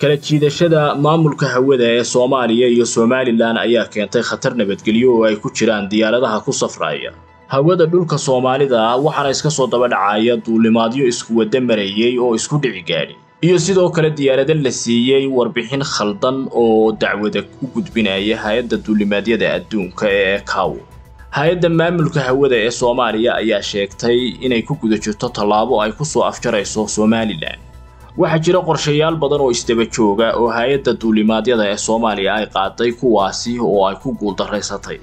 kala jiidashada maamulka hawada ee soomaaliya iyo somalilan ayaa keentay khatar nabadgelyo oo ay ku jiraan diyaaradaha ku safraya hawada dhulka soomaalida waxaana iska soo daba dhacaya duulimaadyo isku wadda marayey oo isku dhici gaadhi iyo sidoo kale diyaarado la siiyey warbixin khaldan oo dacwada u gudbinaya hay'adda duulimaadyada adduunka ee ekaw hay'adda maamulka hawada ee soomaaliya ayaa sheegtay inay ku guda jirto tallaabo ay ku soo afjarayso somalilan waxaa jira qorshayaal badan oo isdaba jooga oo hay'adda duulimaadyada ee soomaaliya ay qaaday kuwaasi oo ay ku guuldaraysatay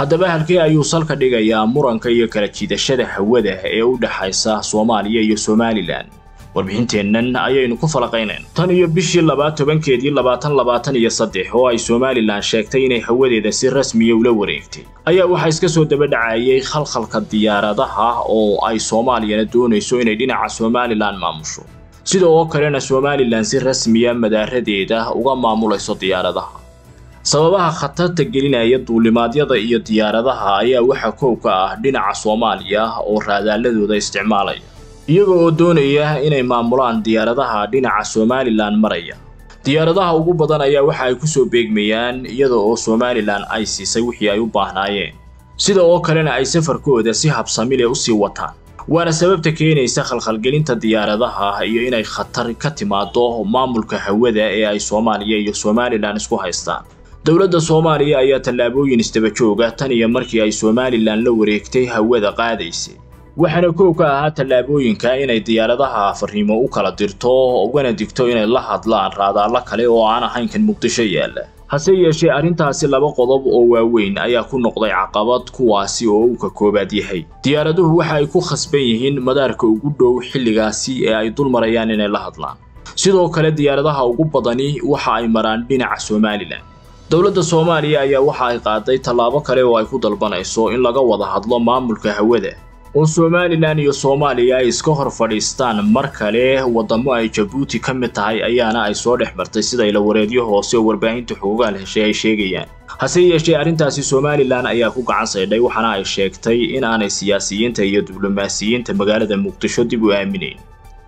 haddaba halkee ayuu salka dhigayaa muranka iyo kala jiidashada hawada ee u dhexaysa soomaaliya iyo somalilan warbixinteennan ayaynu ku falaqaynayn tan iyo bishii labaad tobankeedii labaatan labaatan iyo saddex oo ay somalilan sheegtay inay hawadeeda si rasmiya ula wareegtay ayaa waxaa iska soo daba dhacayay khalkhalka diyaaradaha oo ay soomaaliyana doonayso inay dhinaca somalilan maamusho sida oo kalena somalilan si rasmiya madaaradeeda uga maamulayso diyaaradaha. Sababaha khatarta gelinaya duulimaadyada iyo diyaaradaha ayaa waxaa koow ka ah dhinaca soomaaliya oo raadaaladooda isticmaalaya iyaga oo doonaya inay maamulaan diyaaradaha dhinaca somalilan maraya. Diyaaradaha ugu badan ayaa waxa ay ku soo beegmayaan iyada oo somalilan ay siisay wixii ay u baahnaayeen. Sida oo kalena ay safarkooda si habsamile u sii wataan waana sababta keenaysa khalkhalgelinta diyaaradaha iyo inay khatar ka timaado maamulka hawada ee ay soomaaliya iyo somalilan isku haystaan. Dowladda soomaaliya ayaa tallaabooyin isdaba jooga tan iyo markii ay somalilan la wareegtay hawada qaadaysay. Waxaana koow ka ahaa tallaabooyinka inay diyaaradaha fariimo u kala dirto ugana digto inay la hadlaan raadaallo kale oo aan ahayn kan muqdisho yaalla hase yeeshee arrintaasi laba qodob oo waaweyn ayaa ku noqday caqabad kuwaasi oo uu ka koobaad yahay. Diyaaraduhu waxa ay ku khasban yihiin madaarka ugu dhow xilligaasi ee ay dul marayaan inay la hadlaan. Sidoo kale diyaaradaha ugu badani waxa ay maraan dhinaca somalilan dowladda soomaaliya ayaa waxa ay qaaday tallaabo kale oo ay ku dalbanayso in laga wada hadlo maamulka hawada oo somalilan iyo soomaaliya ay iska hor fadhiistaan. Mar kale waddamo ay jabuuti ka mid tahay ayaana ay soo dhex martay sida ilawareedyo hoose oo warbaahinta xuquugaal heshay ay sheegayaan. Hase yeeshee arrintaasi somalilan ayaa ku gacan saydhay waxaana ay sheegtay in aanay siyaasiyiinta iyo diblomaasiyiinta magaalada muqdisho dib u aaminayn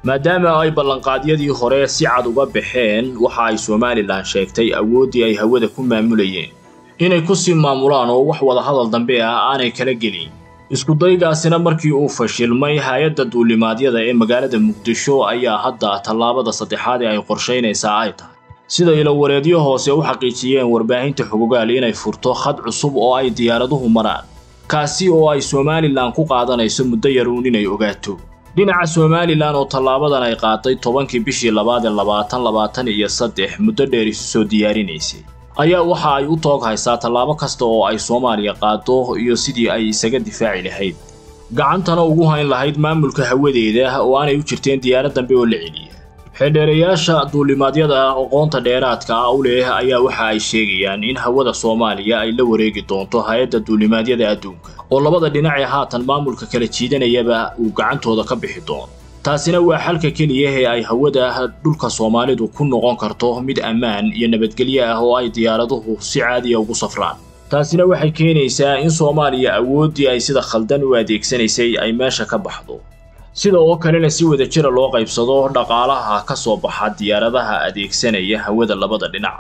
maadaama ay ballanqaadyadii hore si cad uga baxeen waxa ay somalilan sheegtay awooddii ay hawada ku maamulayeen inay ku sii maamulaan oo wax wadahadal dambe ah aanay kala gelin iskudaygaasina markii uu fashilmay hay'adda duulimaadyada ee magaalada muqdisho ayaa hadda tallaabada saddexaad ee ay qorshaynaysaa ay tahay. Sida ilawareedyo hoose u xaqiijiyeen warbaahinta xugugaal inay furto khad cusub oo ay diyaaraduhu maraan kaasi oo ay somalilan ku qaadanayso muddo yaruun inay ogaato. Dhinaca somalilan oo tallaabadan ay qaaday tobankii bishii labaad ee labaatan labaatan iyo saddex muddo dheer isu soo diyaarinaysay ayaa waxa ay u toog haysaa tallaabo kasta oo ay soomaaliya qaado iyo sidii ay isaga difaaci lahayd. Gacantana ugu hayn lahayd maamulka hawadeeda oo aanay u jirteen diyaarad dambe oo la celiya. Xeedheerayaasha duulimaadyada aqoonta dheeraadka ah u leh ayaa waxa ay sheegayaan in hawada soomaaliya ay la wareegi doonto hay'adda duulimaadyada adduunka oo labada dhinac ee haatan maamulka kala jiidanayaba uu gacantooda ka bixi doono taasina waa xalka keliya ee ay hawada dhulka soomaalidu ku noqon karto mid ammaan iyo nabadgelyo ah oo ay diyaaraduhu si caadiya ugu safraan. Taasina waxay keenaysaa in soomaaliya awooddii ay sida khaldan u adeegsanaysay ay meesha ka baxdo. Sida oo kalena si wada jira loo qaybsado dhaqaalaha ka soo baxa diyaaradaha adeegsanaya hawada labada dhinac